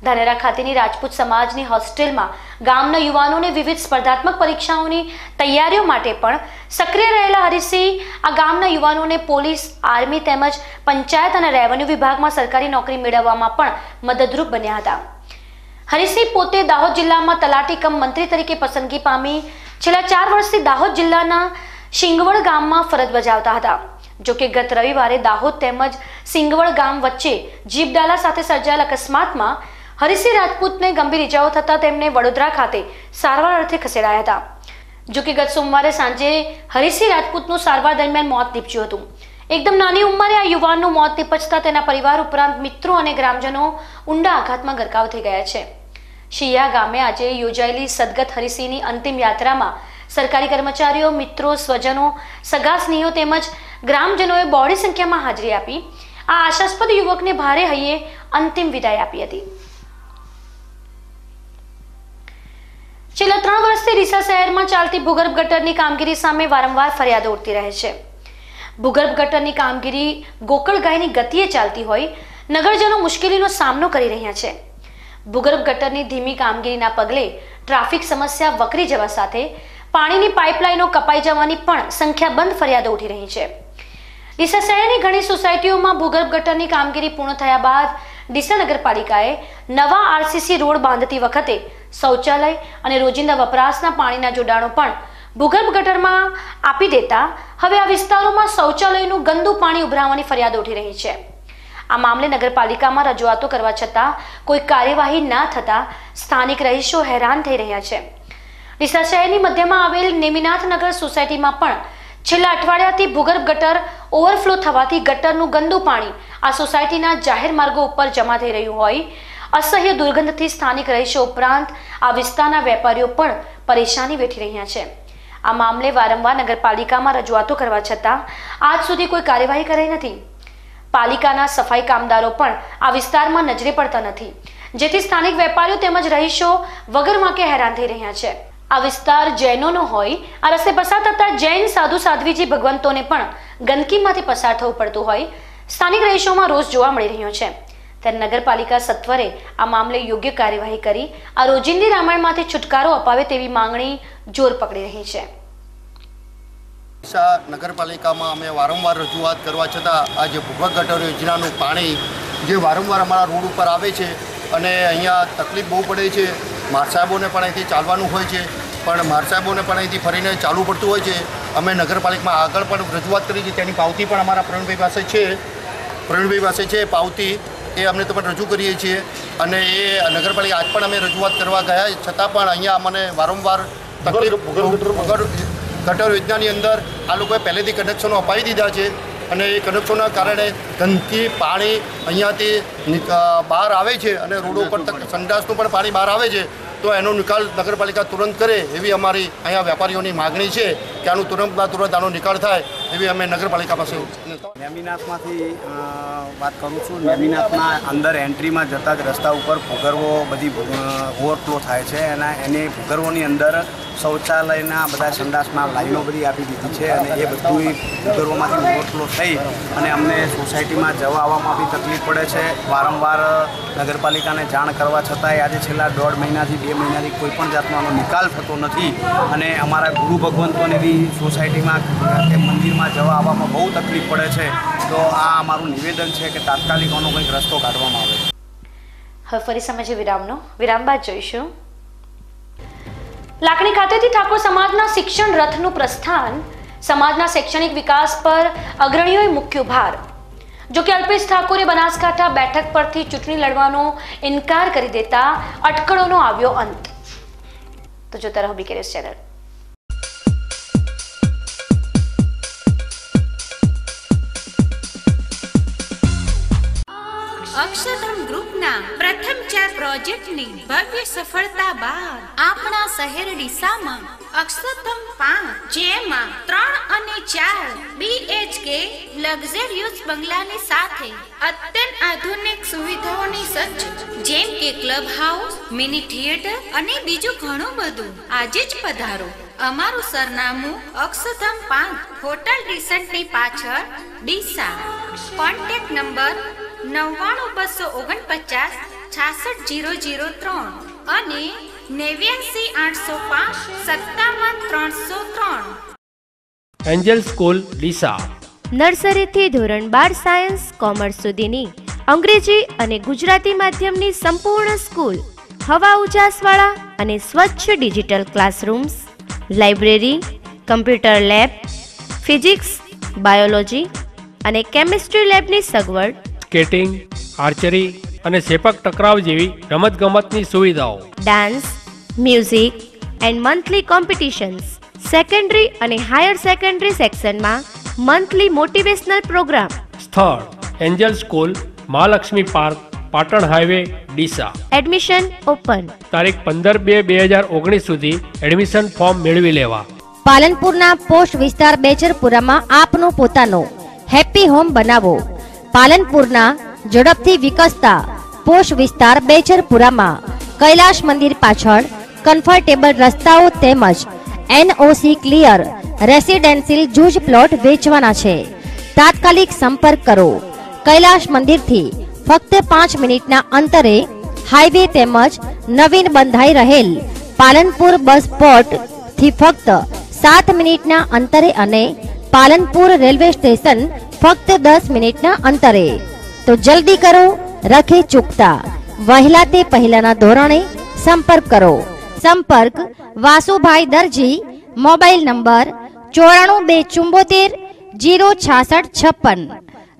Speaker 1: ધાનેરા ખાતેની રાજપૂત સમાજની હોસ્ટેલમાં ગામના યુવાનોને વિવિધ સ્પર્ધાત્મક પરીક્ષાઓની તૈયારીઓ માટે પણ સક્રિય રહેલા હરિસિંહ આ ગામના યુવાનોને પોલીસ, આર્મી તેમજ પંચાયત અને રેવન્યુ વિભાગમાં સરકારી નોકરી મેળવવામાં પણ મદદરૂપ બન્યા હતા. હરિસિંહ પોતે દાહોદ જિલ્લામાં તલાટી કમ મંત્રી તરીકે પસંદગી પામી છેલ્લા ચાર વર્ષથી દાહોદ જિલ્લાના શિંગવડ ગામમાં ફરજ બજાવતા હતા. જોકે ગત રવિવારે દાહોદ તેમજ સિંગવડ ગામ વચ્ચે જીપડાલા સાથે સર્જાયેલ અકસ્માતમાં હરિસિંહ રાજપૂતને ગંભીર ઇજાઓ થતા તેમને વડોદરા ખાતે સારવાર અર્થે ખસેડાયા હતા. જો કે ગત સોમવારે સાંજે હરિસિંહ રાજપૂતનું સારવાર દરમિયાન મોત નીપજ્યું હતું. એકદમ નાની ઉંમરે આ યુવાનનું મોત નીપજતા તેના પરિવાર ઉપરાંત મિત્રો અને ગ્રામજનો ઊંડા આઘાતમાં ગરકાવ થઈ ગયા છે. શિયા ગામે આજે યોજાયેલી સદગત હરિસિંહની અંતિમ યાત્રામાં સરકારી કર્મચારીઓ, મિત્રો, સ્વજનો સગાસ્નેહીઓ તેમજ ગ્રામજનોએ બહોળી સંખ્યામાં હાજરી આપી. આ આશાસ્પદ યુવકને ભારે હૈયે અંતિમ વિદાય આપી હતી. છેલ્લા ત્રણ વર્ષથી રીસા શહેરમાં ચાલતી ભૂગર્ભ ગટરની કામગીરી સામે વારંવાર ફરિયાદો ઉઠતી રહે છે. ભૂગર્ભ ગટરની કામગીરી ગોકળ ગાયની ગતિએ ચાલતી હોય, નગરજનો મુશ્કેલીનો સામનો કરી રહ્યા છે. ભૂગર્ભ ગટરની ધીમી કામગીરીના પગલે ટ્રાફિક સમસ્યા વકરી જવા સાથે પાણીની પાઇપલાઇનો કપાઈ જવાની પણ સંખ્યાબંધ ફરિયાદો ઉઠી રહી છે. ડીસા શહેરની ઘણી સોસાયટીઓમાં ભૂગર્ભ ગટરની કામગીરી પૂર્ણ થયા બાદ ડીસા નગરપાલિકાએ નવા આરસીસી રોડ બાંધતી વખતે શૌચાલય અને રોજિંદા વપરાશના પાણીના જોડાણો પણ ભૂગર્ભ ગટરમાં આપી દેતા હવે આ વિસ્તારોમાં શૌચાલયનું ગંદુ પાણી ઉભરાવાની ફરિયાદ ઉઠી રહી છે. આ મામલે નગરપાલિકામાં રજૂઆતો કરવા છતાં કોઈ કાર્યવાહી ના થતા સ્થાનિક રહીશો હેરાન થઈ રહ્યા છે. ડીસા શહેરની મધ્યમાં આવેલ નેમિનાથ નગર સોસાયટીમાં પણ છેલ્લા અઠવાડિયાથી ભૂગર્ભ ગટર ઓવરફ્લો થવાથી ગટરનું ગંદુ પાણી આ સોસાયટીના જાહેર માર્ગો ઉપર જમા થઈ રહ્યું હોય. અસહ્ય દુર્ગંધથી સ્થાનિક રહીશો ઉપરાંત આ વિસ્તારના વેપારીઓ પણ પરેશાની વેઠી રહ્યા છે. આ મામલે વારંવાર નગરપાલિકામાં રજૂઆતો કરવા છતાં આજ સુધી કોઈ કાર્યવાહી કરાઈ નથી. પાલિકાના સફાઈ કામદારો પણ આ વિસ્તારમાં નજરે પડતા નથી. જેથી સ્થાનિક વેપારીઓ તેમજ રહીશો વગર વાંકે હેરાન થઈ રહ્યા છે. આ વિસ્તાર જૈનોનો હોય, આ રસ્તે પસાર થતા જૈન સાધુ સાધ્વીજી ભગવંતોને પણ ગંદકીમાંથી પસાર થવું પડતું હોય, સ્થાનિક રહીશોમાં રોષ જોવા મળી રહ્યો છે. ત્યારે નગરપાલિકા સત્વરે આ મામલે યોગ્ય કાર્યવાહી કરી, આ રોજિંદી રામાયણમાંથી છુટકારો અપાવે તેવી માંગણી જોર પકડી રહી છે.
Speaker 18: નગરપાલિકામાં અમે વારંવાર રજૂઆત કરવા છતાં આ જે ભૂગર્ભ ગટર યોજનાનું પાણી જે વારંવાર અમારા રોડ ઉપર આવે છે અને અહીંયા તકલીફ બહુ પડે છે માર સાહેબોને પણ અહીંથી ચાલવાનું હોય છે. પણ માર સાહેબોને પણ અહીંથી ફરીને ચાલવું પડતું હોય છે. અમે નગરપાલિકામાં આગળ પણ રજૂઆત કરી છે. તેની પાવતી પણ અમારા પ્રવીણભાઈ પાસે છે. પ્રવીણભાઈ પાસે છે પાવતી. એ અમને તો પણ રજૂ કરીએ છીએ. અને એ નગરપાલિકા આજ પણ અમે રજૂઆત કરવા ગયા છતાં પણ અહીંયા અમને વારંવાર તકલીફ ગટર યોજનાની અંદર આ લોકોએ પહેલેથી કનેક્શનો અપાવી દીધા છે. અને એ કનેક્શનના કારણે ગંદકી પાણી અહીંયાથી બહાર આવે છે અને રોડો ઉપર તક- સંડાસનું પણ પાણી બહાર આવે છે તો એનો નિકાલ નગરપાલિકા તુરંત કરે એવી અમારી અહીંયા વેપારીઓની માગણી છે કે આનું તુરંતમાં તુરંત આનો નિકાલ થાય એવી અમે નગરપાલિકા પાસે
Speaker 19: નેમિનાથમાંથી અ, વાત કરું છું. નેમિનાથના અંદર એન્ટ્રીમાં જતા જ રસ્તા ઉપર ભૂગર્વો બધી ઓવરફ્લો થાય છે અને એની ભૂગર્વોની અંદર શૌચાલયના બધા સંડાસના લાઈનો બધી આપી દીધી છે અને એ બધું ભૂગર્વોમાંથી ઓવરફ્લો થઈ અને અમને સોસાયટીમાં જવા આવવામાં બી તકલીફ પડે છે. વારંવાર નગરપાલિકાને જાણ કરવા છતાંય આજે છેલ્લા દોઢ મહિનાથી, બે મહિનાથી કોઈ પણ જાતનો આનો નિકાલ થતો નથી અને અમારા ગુરુ ભગવંતોને બી સોસાયટીમાં મંદિરમાં જવા આવવામાં બહુ તકલીફ પડે છે. તો આ અમારું નિવેદન છે કે તાત્કાલિક આનો કંઈક રસ્તો કાઢવામાં આવે.
Speaker 1: હવે ફરી સમજે વિરામનો. વિરામ બાદ જોઈશું. લાકડી ખાતેથી ઠાકોર સમાજના શિક્ષણ રથનું પ્રસ્થાન, સમાજના શૈક્ષણિક વિકાસ પર અગ્રણીઓએ મૂક્યો ભાર. જો કે અલ્પેશ ઠાકોરે બનાસકાંઠા બેઠક પરથી ચૂંટણી લડવાનો ઇનકાર કરી દેતા અટકળોનો આવ્યો અંત. તો જોતા રહો બીકેરેસ ચેનલ
Speaker 20: ગ્રુપના પ્રથમ ચાર પ્રોજેક્ટની ભવ્ય સફળતા બાદ આપણા શહેર ડીસામાં અક્ષતમ પાંચ, જેમાં ત્રણ અને ચાર બીએચકે લક્ઝરિયસ બંગલાની સાથે અત્યંત આધુનિક સુવિધાઓની સજ્જ, જેમ કે ક્લબ હાઉસ, મિની થિયેટર અને બીજું ઘણું બધું. આજે જ પધારો. અમારું સરનામું અક્ષધમ પાંચ, હોટલ ડીસન્ટની પાછળ ડીસા. કોન્ટેક્ટ નંબર નવ્વાણું બસો ઓગણપચાસ છાસઠ જીરો જીરો ત્રણ અને નેવ્યાસી આઠસો પાંચ સત્તાવન ત્રણસો ત્રણ.
Speaker 12: Angel school Deesa.
Speaker 21: નર્સરીથી ધોરણ બાર સાયન્સ કોમર્સ સુધીની અંગ્રેજી અને ગુજરાતી માધ્યમની સંપૂર્ણ સ્કૂલ હવા ઉજાસવાળા અને સ્વચ્છ digital classrooms library computer lab physics biology અને કેમિસ્ટ્રી લેબની સગવડ
Speaker 12: સ્કેટિંગ આર્ચરી અને સેપક ટકરાવ જેવી રમતગમતની સુવિધાઓ.
Speaker 21: Dance music and monthly competitions. Secondary અને હાયર સેકન્ડરી સેક્શનમાં મંથલી મોટિવેશનલ પ્રોગ્રામ.
Speaker 12: સ્થળ Angel school Mahalaxmi park Patan highway Deesa.
Speaker 21: Admission open.
Speaker 12: તારીખ પંદર બે બે હજાર ઓગણીસ સુધી એડમિશન ફોર્મ મેળવી લેવા.
Speaker 22: પાલનપુરના પોસ્ટ વિસ્તાર બેચરપુરામાં આપનો પોતાનો. હેપી હોમ બનાવો.
Speaker 23: પાલનપુરના ઝડપથી વિકસતા પોષ વિસ્તાર બેચરપુરામાં કૈલાશ મંદિર પાછળ કમ્ફર્ટેબલ રસ્તાઓ તેમજ એનઓસી ક્લિયર રેસિડેન્સિયલ જૂજ પ્લોટ વેચવાના છે. તાત્કાલિક સંપર્ક કરો. કૈલાશ મંદિરથી ફક્ત પાંચ મિનિટના અંતરે હાઈવે તેમજ નવીન બંધાઈ રહેલ પાલનપુર બસ પોર્ટથી ફક્ત સાત મિનિટના અંતરે અને પાલનપુર રેલવે સ્ટેશન ફક્ત દસ મિનિટના અંતરે. તો જલ્દી કરો, રખે ચૂકતા. વહેલા તે પહેલાના ધોરણે સંપર્ક કરો. સંપર્ક, વાસુભાઈ દરજી, મોબાઈલ નંબર ચોરાણું બે ચુંબોતેર, જીરો છાસઠ છપ્પન.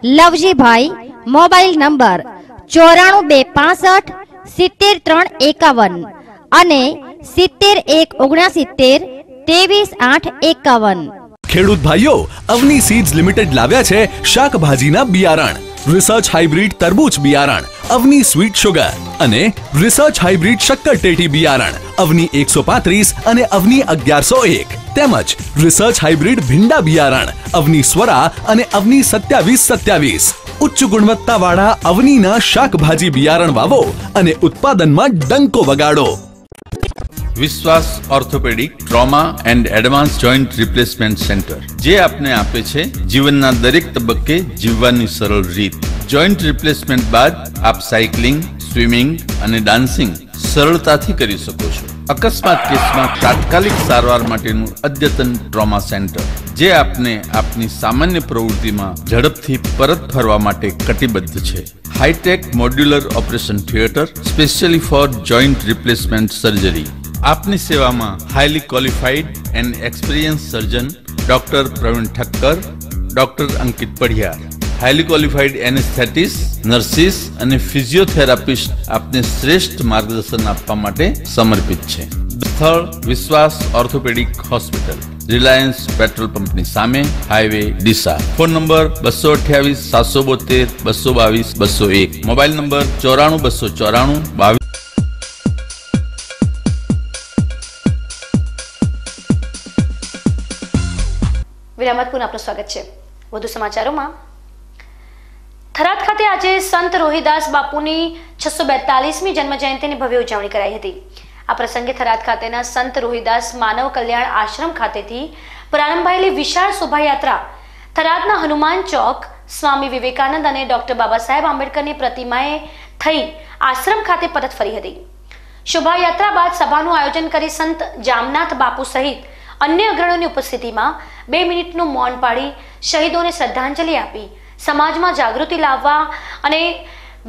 Speaker 23: લવજીભાઈ, મોબાઈલ નંબર ચોરાણું બે પાસઠ સિત્તેર ત્રણ એકાવન. અને સિત્તેર એક ઓગણસિત્તેર ત્રેવીસ આઠ એકાવન.
Speaker 15: ખેડૂત ભાઈઓ, અવની સીડ્સ લિમિટેડ લાવ્યા છે શાકભાજીના બિયારણ. રિસર્ચ હાઇબ્રિડ તરબૂચ બિયારણ, અવની સ્વીટ સુગર અને રિસર્ચ હાઇબ્રિડ શક્કર ટેટી બિયારણ, અવની એકસો પાંત્રીસ અને અવની અગિયારસો એક. તેમજ રિસર્ચ હાઇબ્રિડ ભીંડા બિયારણ, અવની સ્વરા અને અવની સત્યાવીસ સત્યાવીસ. ઉચ્ચ ગુણવત્તાવાળા અવનીના શાકભાજી બિયારણ વાવો અને ઉત્પાદનમાં ડંકો વગાડો.
Speaker 22: Vishwas orthopaedic, trauma and advance joint replacement centre, જે આપને આપે છે જીવનના દરેક તબક્કે જીવવાની સરળ રીત. જોઈન્ટ રિપ્લેસમેન્ટ બાદ આપ સાયકલિંગ, સ્વિમિંગ અને ડાન્સિંગ સરળતાથી કરી શકો છો. અકસ્માત કેસમાં તાત્કાલિક સારવાર માટેનું અદ્યતન ટ્રોમા સેન્ટર, જે આપને આપની સામાન્ય પ્રવૃત્તિમાં ઝડપથી પરત ફરવા માટે કટિબદ્ધ છે. Hi tech modular operation theatre, specially for joint replacement surgery. આપની સેવામાં highly qualified and experience surgeon doctor Praveen Thakkar doctor Ankit Padhiyar. Highly qualified anaesthetist nurses અને ફિઝિયોથેરાપિસ્ટ આપને શ્રેષ્ઠ માર્ગદર્શન આપવા માટે સમર્પિત છે. સ્થળ વિશ્વાસ ઓર્થોપેડિક હોસ્પિટલ રિલાયન્સ પેટ્રોલ પંપની સામે હાઈવે ડીસા ફોન નંબર બસો અઠ્યાવીસ, સાતસો બોતેર બસો બાવીસ બસો એક. મોબાઈલ નંબર ચોરાણું બસો ચોરાણું, બાવીસ
Speaker 1: વિરામત પુનઃ આપનું સ્વાગત છે. વધુ સમાચારોમાં થરાદ ખાતે આજે સંત રોહિદાસ બાપુની છસો બેતાલીસમી જન્મ જયંતિની ભવ્ય ઉજવણી કરાઈ હતી. આ પ્રસંગે થરાદ ખાતેના સંત રોહિદાસ માનવ કલ્યાણ આશ્રમ ખાતેથી પ્રારંભાયેલી વિશાળ શોભાયાત્રા થરાદના હનુમાન ચોક, સ્વામી વિવેકાનંદ અને ડોક્ટર બાબા સાહેબ આંબેડકરની પ્રતિમાએ થઈ આશ્રમ ખાતે પરત ફરી હતી. શોભાયાત્રા બાદ સભાનું આયોજન કરી સંત જામનાથ બાપુ સહિત અન્ય અગ્રણીઓની ઉપસ્થિતિમાં બે મિનિટનું મૌન પાડી શહીદોને શ્રદ્ધાંજલિ આપી, સમાજમાં જાગૃતિ લાવવા અને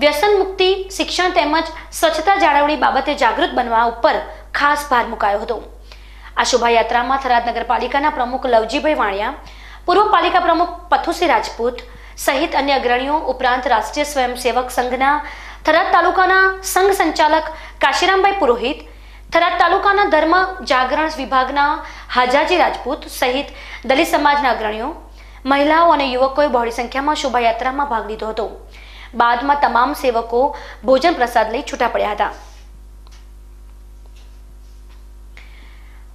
Speaker 1: વ્યસન મુક્તિ, શિક્ષણ તેમજ સ્વચ્છતા જાળવણી બાબતે જાગૃત બનવા ઉપર ખાસ ભાર મુકાયો હતો. આ શોભાયાત્રામાં થરાદ નગરપાલિકાના પ્રમુખ લવજીભાઈ વાણિયા, પૂર્વ પાલિકા પ્રમુખ પથુસિંહ રાજપૂત સહિત અન્ય અગ્રણીઓ ઉપરાંત રાષ્ટ્રીય સ્વયંસેવક સંઘના થરાદ તાલુકાના સંઘ સંચાલક કાશીરામભાઈ પુરોહિત થરાદ તાલુકાના ધર્મ જાગરણ વિભાગના હાજાજી રાજપૂત સહિત દલિત સમાજના અગ્રણીઓ, મહિલાઓ અને યુવકોએ બહોળી સંખ્યામાં શોભાયાત્રામાં ભાગ લીધો હતો. બાદમાં તમામ સેવકો ભોજન પ્રસાદ લઈ છૂટા પડ્યા હતા.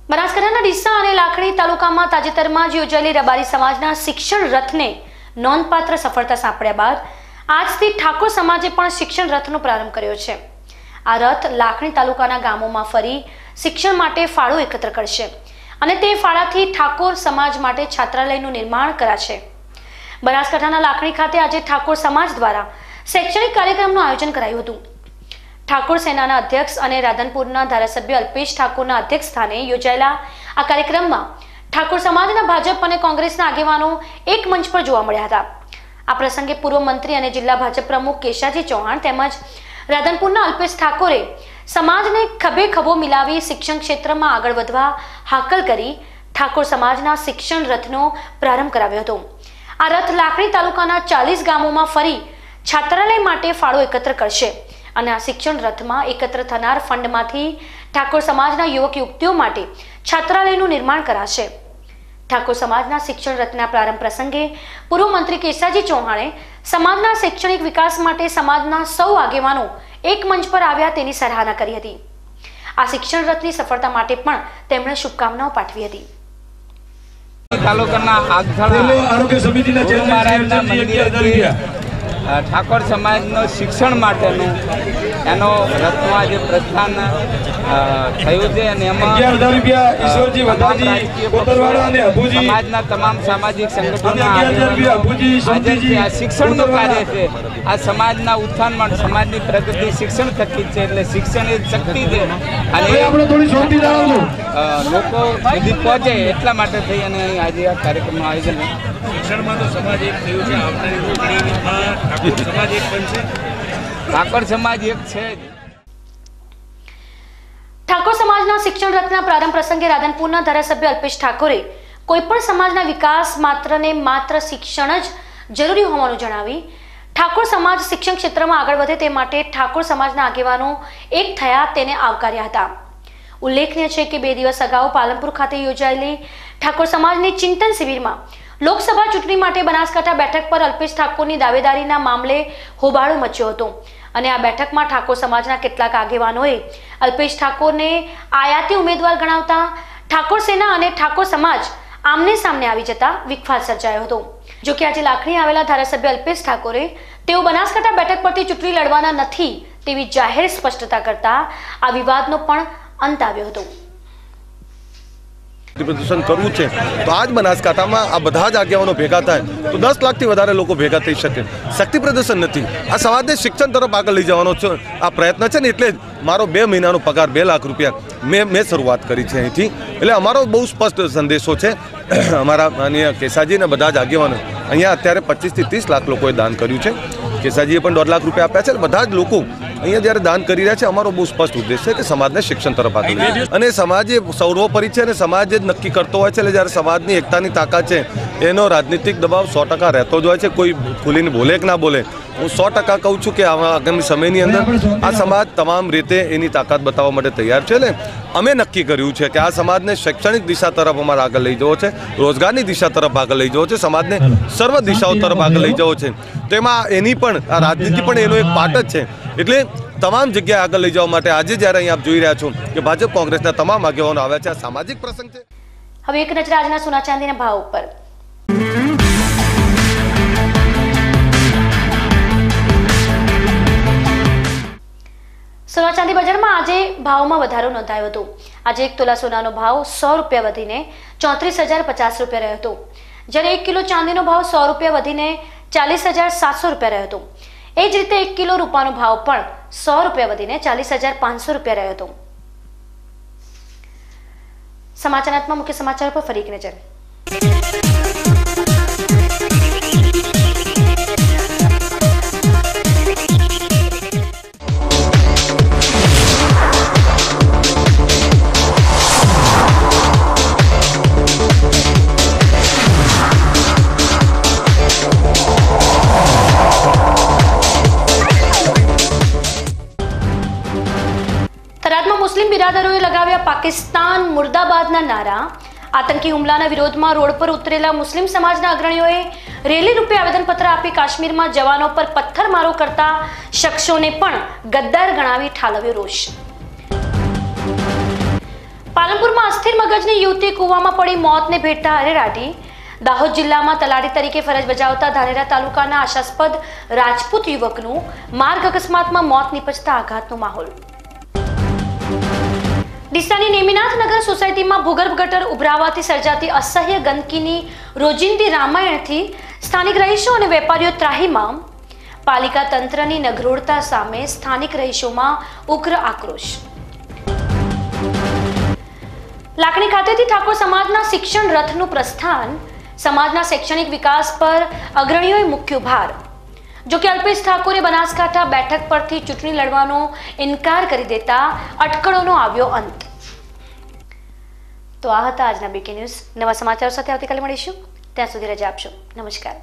Speaker 1: બનાસકાંઠાના ડીસા અને લાખણી તાલુકામાં તાજેતરમાં જ યોજાયેલી રબારી સમાજના શિક્ષણ રથને નોંધપાત્ર સફળતા સાંપડ્યા બાદ આજથી ઠાકોર સમાજે પણ શિક્ષણ રથનો પ્રારંભ કર્યો છે. આ રથ લાખણી તાલુકાના ગામોમાં ફરી શિક્ષણ માટે ફાળો એકત્ર કરશે અને તે ફાળાથી ઠાકોર સમાજ માટે છાત્રાલયનું નિર્માણ કરાશે. બનાસકાંઠાના લાખણી ખાતે આજે ઠાકોર સમાજ દ્વારા શૈક્ષણિક કાર્યક્રમનું આયોજન કરાયું હતું. ઠાકોર સેનાના અધ્યક્ષ અને રાધનપુરના ધારાસભ્ય અલ્પેશ ઠાકોરના અધ્યક્ષ સ્થાને યોજાયેલા આ કાર્યક્રમમાં ઠાકોર સમાજના ભાજપ અને કોંગ્રેસના આગેવાનો એક મંચ પર જોવા મળ્યા હતા. આ પ્રસંગે પૂર્વ મંત્રી અને જિલ્લા ભાજપ પ્રમુખ કેશાજી ચૌહાણ તેમજ રાધનપુરના અલ્પેશ ઠાકોરે સમાજને ખભે ખભો મિલાવી શિક્ષણ ક્ષેત્રમાં આગળ વધવા હાકલ કરી ઠાકોર સમાજના શિક્ષણ રથનો પ્રારંભ કરાવ્યો હતો. આ રથ લાકડી તાલુકાના ચાલીસ ગામોમાં ફરી છાત્રાલય માટે ફાળો એકત્ર કરશે અને આ શિક્ષણ રથમાં એકત્ર થનાર ફંડમાંથી ઠાકોર સમાજના યુવક યુવતીઓ માટે છાત્રાલયનું નિર્માણ કરાશે. ઠાકોર સમાજના શિક્ષણ રથના પ્રારંભ પ્રસંગે પૂર્વ મંત્રી કેશાજી ચૌહાણે સમાજના શૈક્ષણિક વિકાસ માટે સમાજના સૌ આગેવાનો એક મંચ પર આવ્યા તેની સરાહના કરી હતી. આ શિક્ષણ રથની સફળતા માટે પણ તેમણે શુભકામનાઓ પાઠવી હતી.
Speaker 24: તાલુકાના આગથળા આરોગ્ય સમિતિના ચેરમેન મંદિરે
Speaker 25: ઠાકોર સમાજનો શિક્ષણ માટેનું એનો રથનું આજે પ્રસ્થાન થયું છે અને એમાં. સમાજના તમામ સામાજિક સંગઠનો. આ શિક્ષણનું કાર્ય છે આ સમાજના ઉત્થાન માટે સમાજની પ્રગતિ શિક્ષણ થકી છે એટલે શિક્ષણ એ શક્તિ છે અને લોકો સુધી પહોંચે એટલા માટે થઈ અને અહીં આજે આ કાર્યક્રમનું આયોજન
Speaker 16: શિક્ષણમાં તો સમાજ એક થયું છે. આવનારી રોકડીમાં ઠાકોર સમાજ એક બનશે
Speaker 25: ઠાકોર સમાજ એક છે
Speaker 1: ઠાકોર સમાજના શિક્ષણ રથના પ્રારંભ પ્રસંગે રાધનપુરના ધારાસભ્ય અલ્પેશ ઠાકોરે કોઈપણ સમાજના વિકાસ માત્ર ને માત્ર શિક્ષણ જ જરૂરી હોવાનું જણાવી ઠાકોર સમાજ શિક્ષણ ક્ષેત્રમાં આગળ વધે તે માટે ઠાકોર સમાજના આગેવાનો એક થયા તેને આવકાર્યા હતા. ઉલ્લેખનીય છે કે બે દિવસ અગાઉ પાલનપુર ખાતે યોજાયેલી ઠાકોર સમાજની ચિંતન શિબિરમાં લોકસભા ચૂંટણી માટે બનાસકાંઠા બેઠક પર અલ્પેશ ઠાકોરની દાવેદારીના મામલે હોબાળો મચ્યો હતો. અને આ બેઠકમાં ઠાકોર સમાજના કેટલાક આગેવાનોએ અલ્પેશ ઠાકોરને આયાતી ઉમેદવાર ગણાવતા ઠાકોર સેના અને ઠાકોર સમાજ આમને સામને આવી જતા વિખવાદ સર્જાયો હતો. જો કે આજે લાખણી આવેલા ધારાસભ્ય અલ્પેશ ઠાકોરે તેઓ બનાસકાંઠા બેઠક પરથી ચૂંટણી લડવાના નથી તેવી જાહેર સ્પષ્ટતા કરતા આ વિવાદનો પણ અંત આવ્યો હતો.
Speaker 26: પ્રદર્શન કરવું છે. તો આજ બનાસકાંઠામાં આ બધા જ આગેવાનો ભેગા થાય તો દસ લાખથી વધારે લોકો ભેગા થઈ શકે. શક્તિ પ્રદર્શન નથી. આ સમાજને શિક્ષણ તરફ આગળ લઈ જવાનો છે. આ પ્રયત્ન છે ને એટલે જ મારો બે મહિનાનો પગાર બે લાખ રૂપિયા મેં મેં શરૂઆત કરી છે અહીંથી. એટલે અમારો બહુ સ્પષ્ટ સંદેશો છે. [clears throat] અમારા માનીય કેસાજી અને બધા જ આગેવાનો અહીંયા અત્યારે પચીસથી ત્રીસ લાખ લોકોએ દાન કર્યું છે. કેસાજીએ પણ દોઢ લાખ રૂપિયા આપ્યા છે. બધા જ લોકો અહીંયા જ્યારે દાન કરી રહ્યા છે અમારો બહુ સ્પષ્ટ ઉદ્દેશ છે કે સમાજને શિક્ષણ તરફ આગળ અને સમાજ એ સર્વોપરી છે અને સમાજ જ નક્કી કરતો હોય છે એટલે જ્યારે સમાજની એકતાની તાકાત છે એનો રાજનીતિક દબાવ સો ટકા રહેતો જ હોય છે. કોઈ ખુલીને બોલે કે ના બોલે હું સો ટકા કહું છું કે આગામી સમયની અંદર આ સમાજ તમામ રીતે એની તાકાત બતાવવા માટે તૈયાર છે ને અમે નક્કી કર્યું છે કે આ સમાજને શૈક્ષણિક દિશા તરફ અમારે આગળ લઈ જવો છે રોજગારની દિશા તરફ આગળ લઈ જવો છે સમાજને સર્વ દિશાઓ તરફ આગળ લઈ જવો છે. તેમાં એની પણ આ રાજનીતિ પણ એનો એક પાર્ટ જ છે. એટલે તમામ જગ્યાએ આગળ લઈ જવા માટે આજે જ્યારે અહીં આપ જોઈ રહ્યા છો કે ભાજપ કોંગ્રેસના તમામ આગેવાનો આવ્યા છે આ સામાજિક પ્રસંગ છે.
Speaker 1: હવે એક નજર આજના સોના ચાંદીના ભાવ ઉપર. સોના ચાંદી બજારમાં આજે ભાવમાં વધારો નોંધાયો હતો. આજે એક તોલા સોનાનો ભાવ સો રૂપિયા વધીને ચોત્રીસ હજાર પચાસ રૂપિયા રહ્યો હતો. જ્યારે એક કિલો ચાંદીનો ભાવ સો રૂપિયા વધીને ચાલીસ હજાર સાતસો રૂપિયા રહ્યો હતો. એ જ રીતે એક કિલો રૂપાનો ભાવ પણ સો રૂપિયા વધીને ચાલીસ હજાર પાંચસો રૂપિયા રહ્યો હતો. સમાચારાત્મક મુખ્ય સમાચાર પર ફરી એક નજર. મુસ્લિમ લગાવ્યા પાકિસ્તાન મુર્દાબાદના નારા. આતંકી હુમલાના વિરોધમાં રોડ પર ઉતરેલા મુસ્લિમ સમાજના અગ્રણીઓએ રેલી રૂપે આવેદનપત્ર આપી કાશ્મીરમાં જવાનો પર પથ્થરમારો કરતા શખ્સોને પણ ગદ્દાર ગણાવી ઠાલવ્યો રોષ. પાલનપુરમાં અસ્થિર મગજની યુવતી કૂવામાં પડી મોતને ભેટતા હરેરાટી દાહોદ જિલ્લામાં તલાટી તરીકે ફરજ બજાવતા ધાનેરા તાલુકાના આશાસ્પદ રાજપૂત યુવકનું માર્ગ અકસ્માતમાં મોત નીપજતા આઘાતનો માહોલ. ડીસાની નેમિનાથ નગર સોસાયટીમાં ભૂગર્ભ ગટર ઉભરાવાથી સર્જાતી અસહ્ય ગંદકીની રોજિંદી રામાયણથી સ્થાનિક રહીશો અને વેપારીઓ ત્રાહીમામ. પાલિકા તંત્રની નગરોળતા સામે સ્થાનિક રહીશોમાં ઉગ્ર આક્રોશ. લાકડી ખાતેથી ઠાકોર સમાજના શિક્ષણ રથનું પ્રસ્થાન. સમાજના શૈક્ષણિક વિકાસ પર અગ્રણીઓએ મુખ્ય ભાર જો કે અલ્પેશ ઠાકોરે બનાસકાંઠા બેઠક પરથી ચૂંટણી લડવાનો ઇનકાર કરી દેતા અટકળોનો આવ્યો અંત. તો આ હતા આજના બીકે ન્યૂઝ નવા સમાચારો સાથે આવતીકાલે મળીશું. ત્યાં સુધી રજા આપશો. નમસ્કાર.